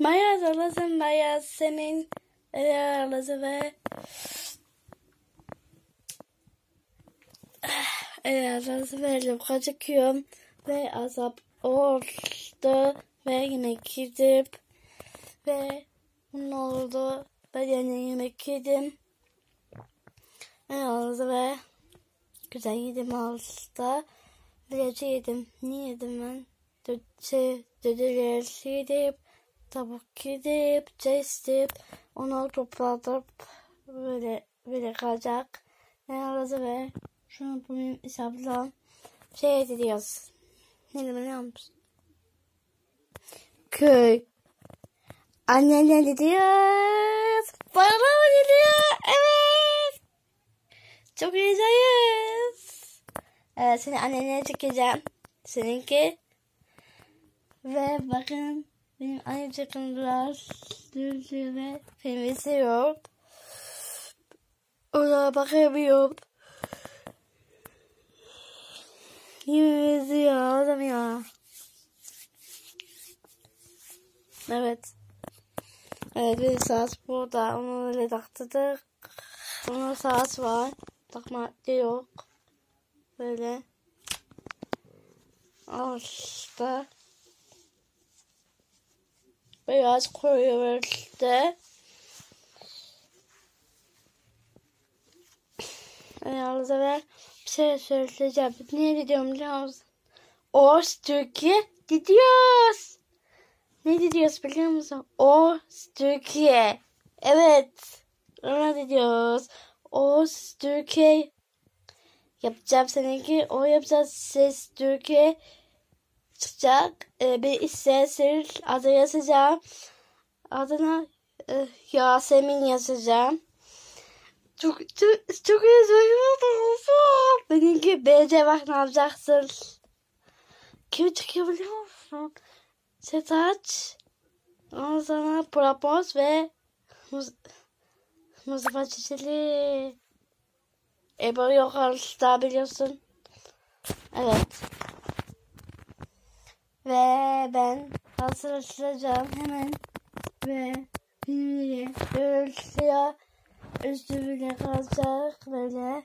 Beyaz alasın beyaz senin aralası ve aralası ve kaçıkıyorum ve azap oldu ve yemek yedim ve ne oldu ben yine yemek yedim aralası ve güzel yedim altta Bileci yedim. Ne yedim ben? Şey, dödüler yedim. Tavuk yedim. Çeşitip. Onu topladım. Böyle, böyle kalacak. Ne arası ve şunu benim hesaplam şey ediyoruz. Ne demek yapmış? Köy. Anne ne diyor? Bana mı diyor? Evet. Çok heyecanlıyız. Evet, seni annene çekeceğim. Seninki. Ve bakın benim çekimler düzlüğü ve filmi seviyorum. Ona bakamıyorum. Yemeğimizi ya adam ya. Evet. Evet bir saat burada. Onu öyle taktırdık. Onun saat var. Takma yok. Böyle. Al işte. Beyaz koyuyor işte. Yalnız ben bir şey söyleyeceğim. Niye gidiyorum biliyor musun? Oğuz Türkiye gidiyoruz. Ne gidiyoruz biliyor musun? Oğuz Türkiye. Evet. Ona gidiyoruz. Oğuz Türkiye yapacağım seninki. O yapacağız ses Türkiye çıkacak. Ee, bir ses adı yazacağım. Adına e, Yasemin yazacağım. Çok çok çok üzüldüm. Benimki BC bak ne yapacaksın? Kim çıkıyor biliyor musun? Set aç. Ondan sonra propos ve Muz Mustafa Çiçeli. Ebo yok arasında biliyorsun. Evet. Ve ben hazırlayacağım hemen. Ve filmleri ölçüyor. Üstüne kalacak böyle.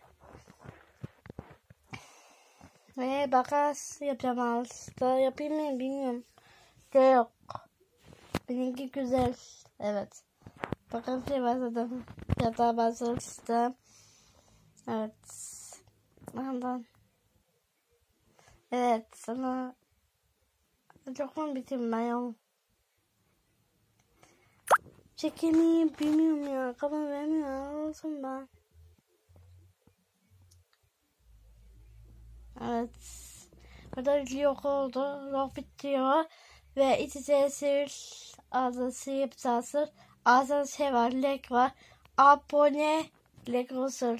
Ve bakas yapacağım aslında. Yapayım mı bilmiyorum. Şey yok. Benimki güzel. Evet. Bakın şey başladım. Yatağa başlamıştım. Evet. Ondan. Evet sana çok mu bitireyim ben ya? Çekemeyi bilmiyorum ya. Kafam vermiyor. Olsun ben. Evet. Burada yok oldu. Yok bitiyor. Ve iç içe sivil adresi yapacağız. Ağzında şey var. Lek var. Abone. Lek olsun.